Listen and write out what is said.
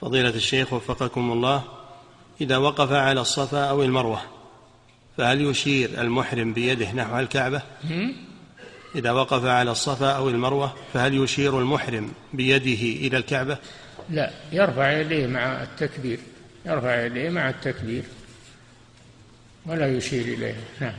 فضيلة الشيخ وفقكم الله إذا وقف على الصفا أو المروة فهل يشير المحرم بيده نحو الكعبة؟ إذا وقف على الصفا أو المروة فهل يشير المحرم بيده إلى الكعبة؟ لا يرفع يديه مع التكبير يرفع يديه مع التكبير ولا يشير إليه نعم.